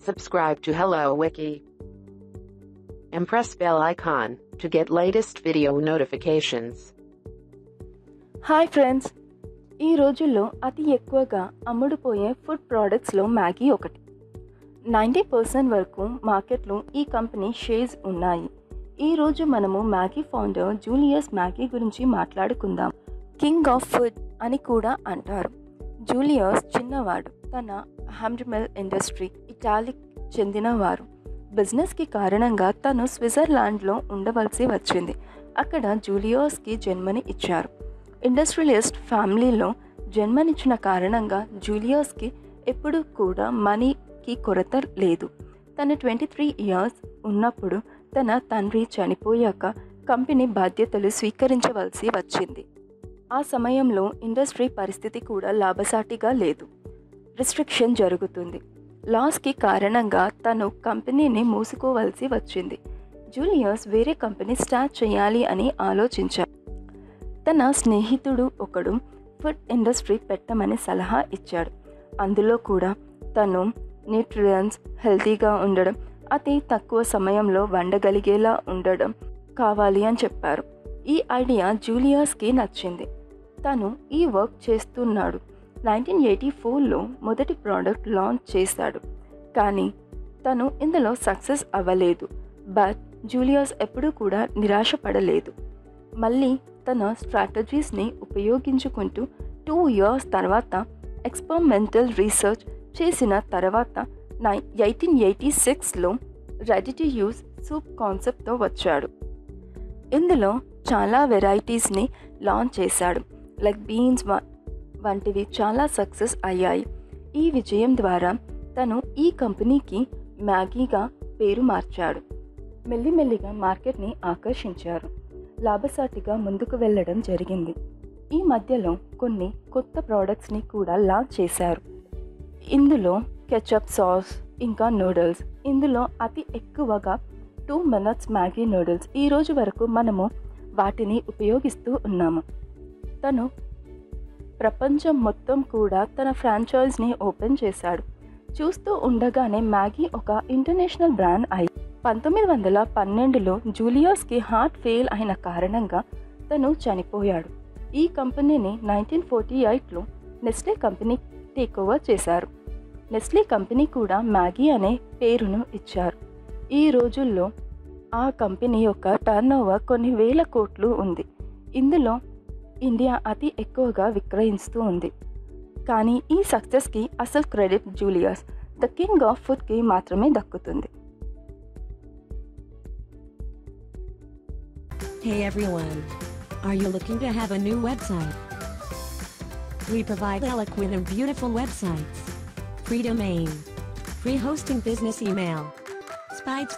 Subscribe to Hello Wiki. And press bell icon to get latest video notifications. Hi friends ఈ రోజుల్లో అతి ఎక్కువగా అమ్ముడుపోయే ఫుడ్ ప్రోడక్ట్స్లో మ్యాగీ ఒకటి నైంటీ పర్సెంట్ వరకు మార్కెట్లో ఈ కంపెనీ షేర్స్ ఉన్నాయి ఈ రోజు మనము మ్యాగీ ఫౌండర్ జూలియస్ మ్యాగీ గురించి మాట్లాడుకుందాం కింగ్ ఆఫ్ ఫుడ్ అని కూడా అంటారు జూలియస్ చిన్నవాడు తన హ్యామ్డ్మిల్ ఇండస్ట్రీ ఇటాలిక్ చెందినవారు. బిజినెస్కి కారణంగా తను స్విట్జర్లాండ్లో ఉండవలసి వచ్చింది. అక్కడ జూలియోస్కి జన్మని ఇచ్చారు. ఇండస్ట్రియలిస్ట్ ఫ్యామిలీలో జన్మనిచ్చిన కారణంగా జూలియోస్కి ఎప్పుడు కూడా మనీకి కొరత లేదు. తన ట్వంటీ త్రీ ఇయర్స్ ఉన్నప్పుడు తన తండ్రి చనిపోయాక కంపెనీ బాధ్యతలు స్వీకరించవలసి వచ్చింది. ఆ సమయంలో ఇండస్ట్రీ పరిస్థితి కూడా లాభసాటిగా లేదు. రిస్ట్రిక్షన్ జరుగుతుంది. లాస్కి కారణంగా తను కంపెనీని మూసుకోవలసి వచ్చింది. జూలియస్ వేరే కంపెనీ స్టార్ట్ చేయాలి అని ఆలోచించారు. తన స్నేహితుడు ఒకడు ఫుడ్ ఇండస్ట్రీ పెట్టమని సలహా ఇచ్చాడు. అందులో కూడా తను న్యూట్రియన్స్ హెల్తీగా ఉండడం అతి తక్కువ సమయంలో వండగలిగేలా ఉండడం కావాలి అని చెప్పారు. ఈ ఐడియా జూలియస్కి నచ్చింది. తను ఈ వర్క్ చేస్తున్నాడు. నైన్టీన్ ఎయిటీ ఫోర్లో మొదటి ప్రోడక్ట్ లాంచ్ చేశాడు. కానీ తను ఇందులో సక్సెస్ అవ్వలేదు. బట్ జూలియస్ ఎప్పుడూ కూడా నిరాశపడలేదు. మళ్ళీ తన స్ట్రాటజీస్ని ఉపయోగించుకుంటూ టూ ఇయర్స్ తర్వాత ఎక్స్పెరిమెంటల్ రీసెర్చ్ చేసిన తర్వాత నై ఎయిటీన్ ఎయిటీ సిక్స్లో రెడీ టు యూస్ సూప్ కాన్సెప్ట్తో వచ్చాడు. ఇందులో చాలా వెరైటీస్ని లాంచ్ చేశాడు. లైక్ బీన్స్ వంటివి చాలా సక్సెస్ అయ్యాయి. ఈ విజయం ద్వారా తను ఈ కంపెనీకి మ్యాగీగా పేరు మార్చాడు. మెల్లిమెల్లిగా మార్కెట్ని ఆకర్షించారు. లాభసాటిగా ముందుకు వెళ్ళడం జరిగింది. ఈ మధ్యలో కొన్ని కొత్త ప్రోడక్ట్స్ని కూడా లాంచ్ చేశారు. ఇందులో కెచప్ సాస్ ఇంకా నూడిల్స్. ఇందులో అతి ఎక్కువగా టూ మినిట్స్ మ్యాగీ నూడిల్స్. ఈ రోజు వరకు మనము వాటిని ఉపయోగిస్తూ ఉన్నాము. తను ప్రపంచం మొత్తం కూడా తన ఫ్రాంచైజ్ని ఓపెన్ చేశాడు. చూస్తూ ఉండగానే మ్యాగీ ఒక ఇంటర్నేషనల్ బ్రాండ్ అయి పంతొమ్మిది వందల పన్నెండులో జూలియస్కి హార్ట్ ఫెయిల్ అయిన కారణంగా తను చనిపోయాడు. ఈ కంపెనీని నైన్టీన్ ఫార్టీ ఎయిట్లో నెస్లే కంపెనీ టేక్ ఓవర్ చేశారు. నెస్లే కంపెనీ కూడా మ్యాగీ అనే పేరును ఇచ్చారు. ఈ రోజుల్లో ఆ కంపెనీ యొక్క టర్న్ ఓవర్ కొన్ని వేల కోట్లు ఉంది. ఇందులో ఇండియా అతి ఎక్కువగా విక్రయిస్తూ ఉంది కానీ ఈ సక్సెస్కి అసలు credit Julius the king of ఫుడ్కి మాత్రమే దక్కుతుంది Hey everyone! Are you looking to have a new website? We provide eloquent and beautiful websites. Free domain. Free hosting business email. Spites